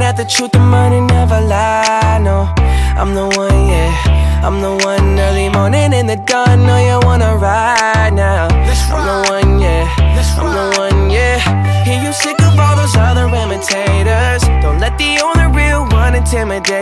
the truth, the money never lie. No, I'm the one, yeah. I'm the one early morning in the dawn. Know you wanna ride now. I'm the one, yeah. I'm the one, yeah. Hear you sick of all those other imitators. Don't let the only real one intimidate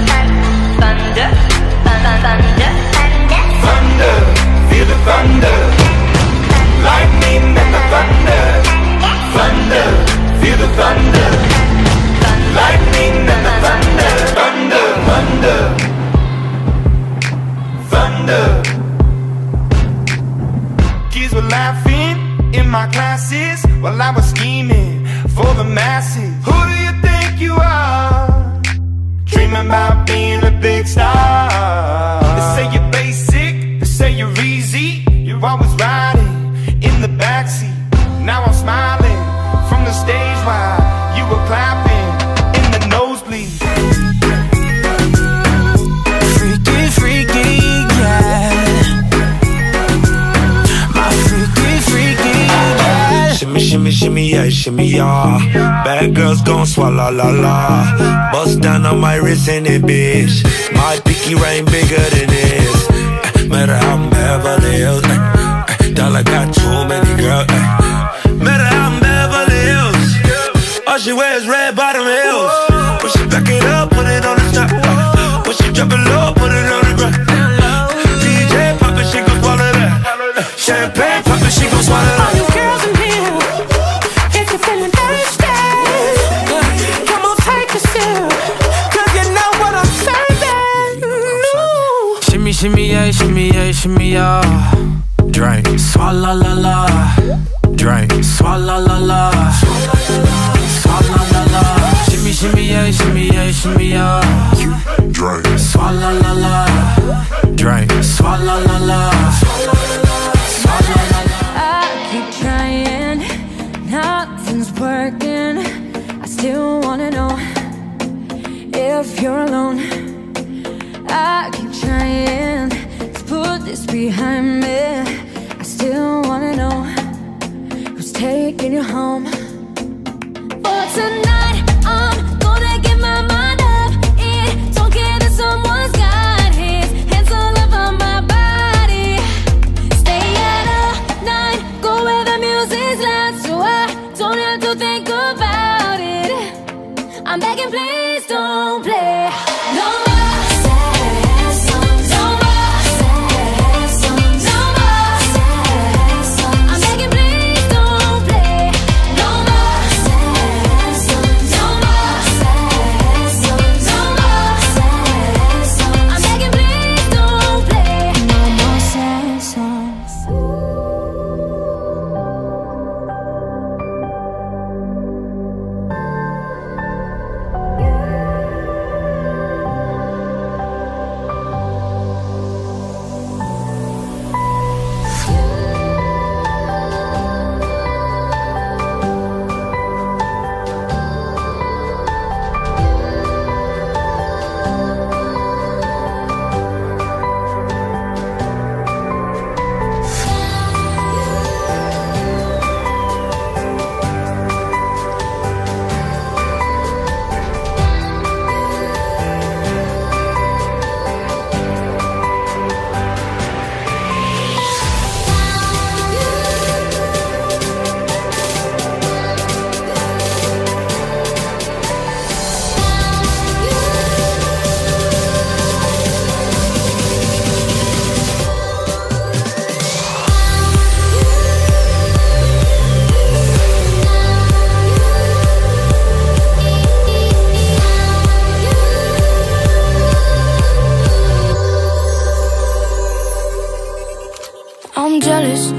Shimmy, shimmy, shimmy, yeah, shimmy, yeah. Bad girls gon' swalla la la. Bust down on my wrist and it, bitch. My pinky ring bigger than this. Shimmy, yeah, shimmy, yeah, shimmy, yeah. Drink, swalla la la. Drink, swalla la la. Swalla la la. Shimmy, shimmy, yeah, shimmy, yeah, shimmy, yeah. Drink. Swalla la la. Drink, swalla la la. This behind me. I still wanna know who's taking you home. For tonight, I'm gonna get my mind up. It don't care that someone's got his hands all over my body. Stay out all night, go where the music's loud, so I don't have to think about it. I'm begging, please don't play. I'm jealous,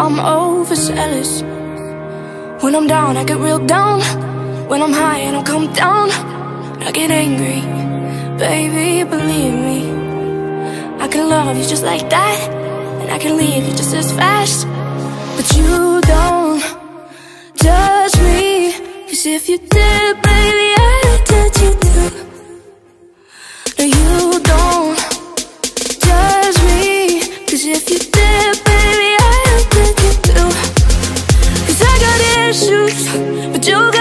I'm overzealous. When I'm down, I get real down When I'm high, I don't come down I get angry, baby, believe me. I can love you just like that And I can leave you just as fast. But you don't judge me. Cause if you did, baby Issues, but you